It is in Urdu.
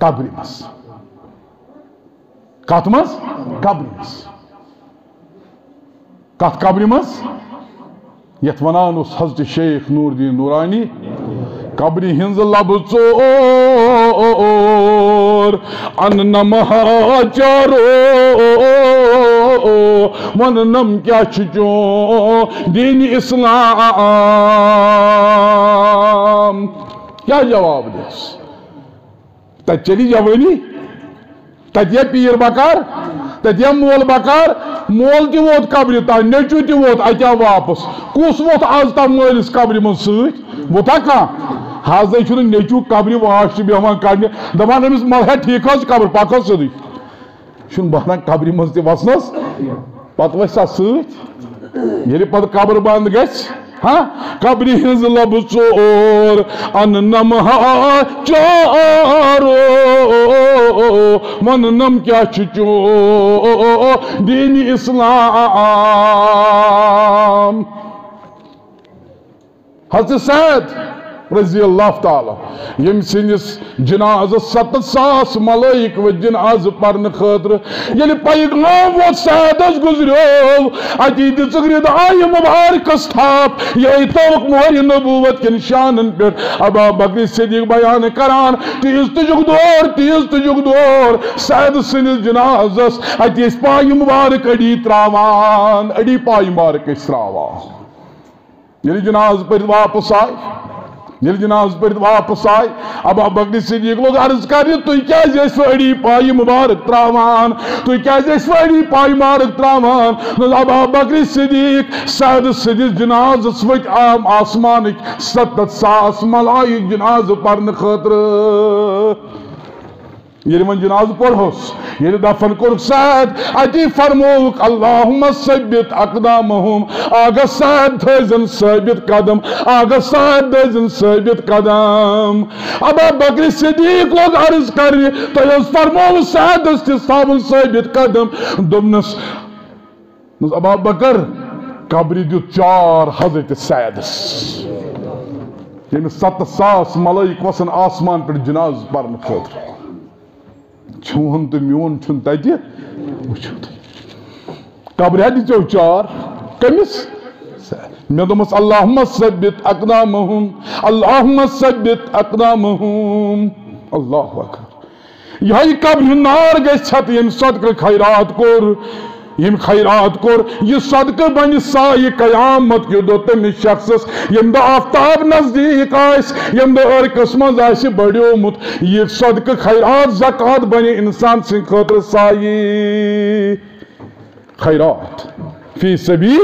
قبر مس کت مز قبر مز کت قبر مز یت ونان اس حضرت شیخ نور الدین نورانی قبر ہنز لب ژور ان نمہا چلی جوانی تتیا پیر بکار؟ تتیا مول بکار؟ مول تہ ووت قبر تان نیچو تہ ووت اتیا واپس؟ کس ووت آز تام مٲلِس قبر من سۭتۍ؟ ووتا کانٛہہ حاضر چھُنہٕ نیچو قبر واش چھِ بیٚہوان کڑنہِ دپان أمِس مل ہے ٹھیٖک حظ قبر پکھ حظ سیوٚدُے چھُنہٕ بہران قبرِ منٛز تہِ وسنس پتہٕ وسہِ سا سۭتۍ؟ ییٚلہِ پتہٕ قبر بنٛد گژھِ قبری قبرِ لب چور ان نمہا چارو من نم کیا چھُ چون دین اسلام. حضرت سید رضی اللہ تعالی یم سنس جناز ست ساس ملائک و جناز پرن خاطر یل پیغام و سیدس گزریو اتی دزگرد آئی مبارکس تھاپ یہ توق مہر نبوت کے نشانن پر ابا بکر صدیق بیان کران تیز تجگ دور تیز تجگ دور سید سنس جنازس اتی اس پائی مبارک اڑی تراوان اڑی پائی مبارک اس تراوان یل جناز پر واپس آئی یل جناز پر واپس آئی ابا بکری صدیق لوگ عرض کر تھی کیا اس اڑی پائی مبارک تراوان تھی کیا اس اڑی پائی مبارک تراوان ابا بکری صدیق سید صدیق جناز سوچ عام آسمانک ستت ساس ملائی جناز پرن خطر یل من جناز پڑھوس یعنی یل دفن کور سید اتی فرموک اللہم ثبت اقدامہم، آگا سید تھیزن ثابت قدم، آگا سید تھیزن ثابت قدم۔ ابا بکر صدیق لوگ عرض کری تو یس فرمو سید استثابن ثابت قدم۔ دمنس ابا بکر، قبری دیو چار حضرت سیدس یعنی ست ساس ملائک وسن آسمان پر جناز پرن خاطر چون تو میون چھن تتہ وچھو قبر ہدی چو چار کمس میں دمس اللہم ثبت اقدامہم، اللہم ثبت اقدامہم۔ اللہ اکبر۔ یہی قبر نار گئی چھت یم صدق خیرات کور۔ یم خیرات کور یہ صدقہ بن سائے قیامت کی دو تم شخص یم دو آفتاب نزدیک آئیس یم دو اور قسمت آئیسی بڑیو مت یہ صدقہ خیرات زکاة بنی انسان سن خطر سائی خیرات، فی سبی